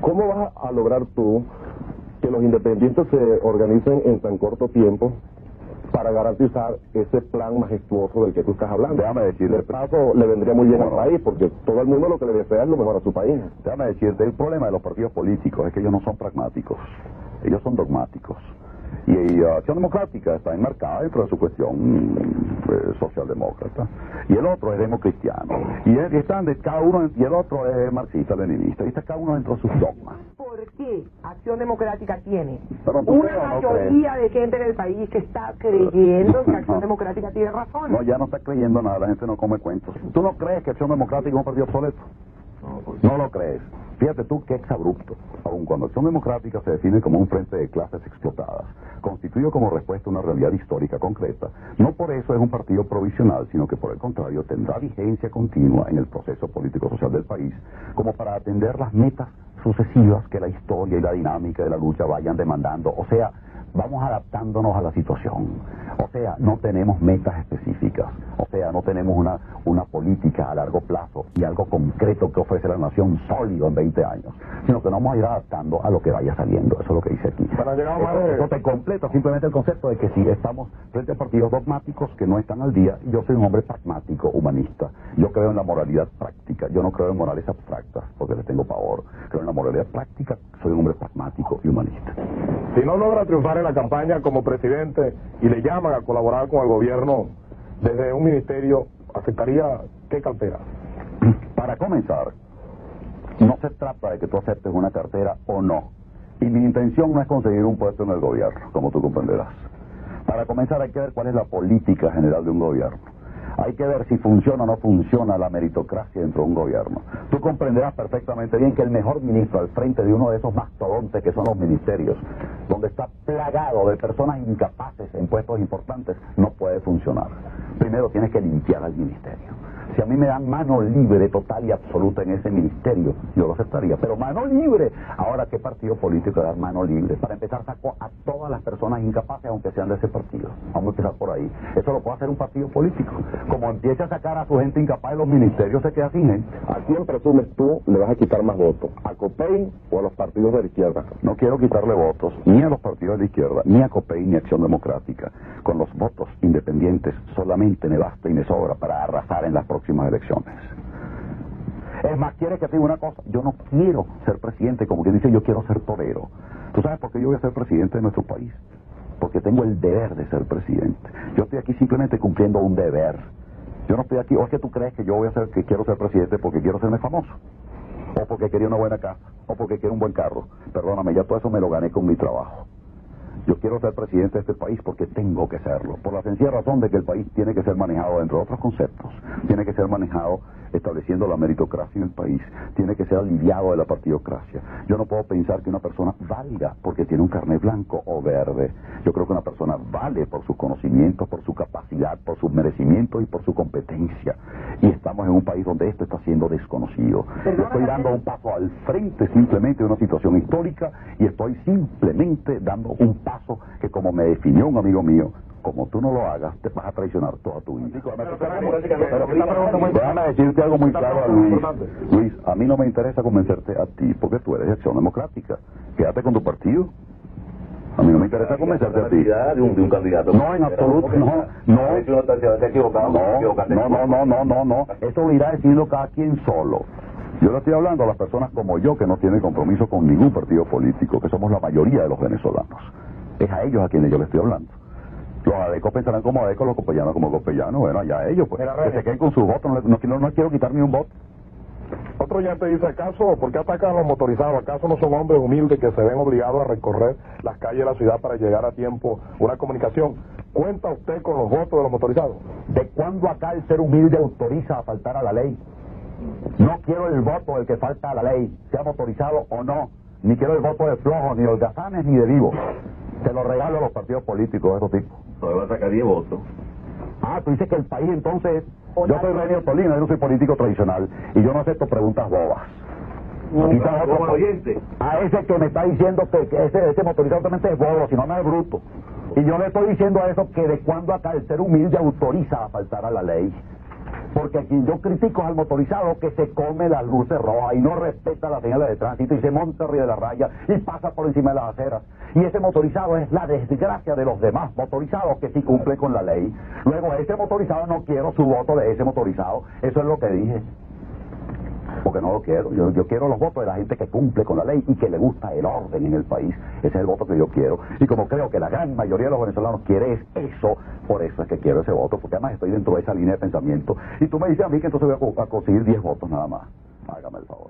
¿Cómo vas a lograr tú que los independientes se organicen en tan corto tiempo para garantizar ese plan majestuoso del que tú estás hablando? Déjame decirte. De paso, le vendría muy bien al país, porque todo el mundo lo que le desea es lo mejor a su país. Déjame decirte, el problema de los partidos políticos es que ellos no son pragmáticos, ellos son dogmáticos. Y uh, Acción Democrática está enmarcada dentro de su cuestión eh, socialdemócrata. Y el otro es democristiano. Y es- están de cada uno, y el otro es marxista-leninista. Y está cada uno dentro de sus dogmas. ¿Por qué Acción Democrática tiene Pero una no mayoría de gente en el país que está creyendo que Acción Democrática tiene razón? No, ya no está creyendo nada, la gente no come cuentos. ¿Tú no crees que Acción Democrática es un partido obsoleto? No lo crees. Fíjate tú qué exabrupto. Aun cuando Acción Democrática se define como un frente de clases explotadas, constituido como respuesta a una realidad histórica concreta, no por eso es un partido provisional, sino que por el contrario tendrá vigencia continua en el proceso político-social del país, como para atender las metas sucesivas que la historia y la dinámica de la lucha vayan demandando. O sea, vamos adaptándonos a la situación. O sea, no tenemos metas específicas. O sea, no tenemos una, una política a largo plazo y algo concreto que ofrece la nación sólido en 20 años, sino que nos vamos a ir adaptando a lo que vaya saliendo. Eso es lo que dice aquí. Para llegar más Eso, eso te completa simplemente el concepto de que si estamos frente a partidos dogmáticos que no están al día, yo soy un hombre pragmático, humanista. Yo creo en la moralidad práctica. Yo no creo en morales abstractas porque les tengo pavor. Creo en la moralidad práctica. Soy un hombre pragmático y humanista. Si no logra triunfar en la campaña como presidente y le llaman a colaborar con el gobierno desde un ministerio, ¿aceptaría qué cartera? Para comenzar, no se trata de que tú aceptes una cartera o no. Y mi intención no es conseguir un puesto en el gobierno, como tú comprenderás. Para comenzar hay que ver cuál es la política general de un gobierno. Hay que ver si funciona o no funciona la meritocracia dentro de un gobierno. Tú comprenderás perfectamente bien que el mejor ministro al frente de uno de esos mastodontes que son los ministerios, donde está plagado de personas incapaces en puestos importantes, no puede funcionar. Primero tienes que limpiar al ministerio. Si a mí me dan mano libre total y absoluta en ese ministerio, yo lo aceptaría. Pero mano libre. Ahora, ¿qué partido político da mano libre? Para empezar, saco a todas las personas incapaces, aunque sean de ese partido. Vamos a empezar por ahí. Eso lo puede hacer un partido político. Como empiece a sacar a su gente incapaz de los ministerios, se queda sin gente. ¿A quién presumes tú le vas a quitar más votos? ¿A COPEI o a los partidos de la izquierda? No quiero quitarle votos ni a los partidos de la izquierda, ni a COPEI, ni a Acción Democrática. Con los votos independientes solamente me basta y me sobra para arrasar en las próximas elecciones. Es más, ¿quiere que te diga una cosa? Yo no quiero ser presidente, como quien dice, yo quiero ser torero. ¿Tú sabes por qué yo voy a ser presidente de nuestro país? Porque tengo el deber de ser presidente. Yo estoy aquí simplemente cumpliendo un deber. Yo no estoy aquí, o es que tú crees que yo voy a ser, que quiero ser presidente porque quiero serme famoso o porque quería una buena casa, o porque quiero un buen carro. Perdóname, ya todo eso me lo gané con mi trabajo. Yo quiero ser presidente de este país porque tengo que serlo, por la sencilla razón de que el país tiene que ser manejado dentro de otros conceptos, tiene que ser manejado estableciendo la meritocracia en el país, tiene que ser aliviado de la partidocracia. Yo no puedo pensar que una persona valga porque tiene un carnet blanco o verde. Yo creo que una persona vale por sus conocimientos, por su capacidad, por sus merecimientos y por su competencia. Y estamos en un país donde esto está siendo desconocido. Yo estoy dando un paso al frente simplemente de una situación histórica y estoy simplemente dando un paso que como me definió un amigo mío, como tú no lo hagas, te vas a traicionar toda tu vida. Pero déjame decirte algo muy claro a Luis. Luis, a mí no me interesa convencerte a ti porque tú eres de Acción Democrática. Quédate con tu partido. A mí no me interesa convencerte a ti. de un, de un candidato. No, en absoluto, no, no. No, no, no, no, no, no. Eso lo irá decidiendo cada quien solo. Yo le estoy hablando a las personas como yo que no tienen compromiso con ningún partido político, que somos la mayoría de los venezolanos. Es a ellos a quienes yo le estoy hablando. Los adecos pensarán como adecos, los copellanos como copellanos. Bueno, allá ellos, pues. Mira, Que se queden con sus votos. No, no, quiero- no quiero quitar ni un voto. Otro ya te dice, ¿acaso por qué atacan a los motorizados? ¿Acaso no son hombres humildes que se ven obligados a recorrer las calles de la ciudad para llegar a tiempo una comunicación? ¿Cuenta usted con los votos de los motorizados? ¿De cuándo acá el ser humilde autoriza a faltar a la ley? No quiero el voto del que falta a la ley, sea motorizado o no. Ni quiero el voto de flojos, ni de holgazanes, ni de vivos. Se lo regalo a los partidos políticos de esos tipos. No, va a sacar 10 votos. Ah, tú dices que el país entonces... Yo soy Renio Tolino, yo no soy político tradicional y yo no acepto preguntas bobas. Quizás otro- el oyente. a ese que me está diciendo que, que ese, ese motorizado también es bobo, si no, no es bruto. Y yo le estoy diciendo a eso que de cuando acá el ser humilde autoriza a faltar a la ley. Porque quien yo critico al motorizado que se come las luces rojas y no respeta las señales de tránsito y se monta arriba de la raya y pasa por encima de las aceras. Y ese motorizado es la desgracia de los demás motorizados que sí cumplen con la ley. Luego, ese motorizado no quiero su voto de ese motorizado. Eso es lo que dije porque no lo quiero. Yo, quiero los votos de la gente que cumple con la ley y que le gusta el orden en el país. Ese es el voto que yo quiero. Y como creo que la gran mayoría de los venezolanos quiere es eso, por eso es que quiero ese voto, porque además estoy dentro de esa línea de pensamiento. Y tú me dices a mí que entonces voy a, a conseguir 10 votos nada más. Hágame el favor.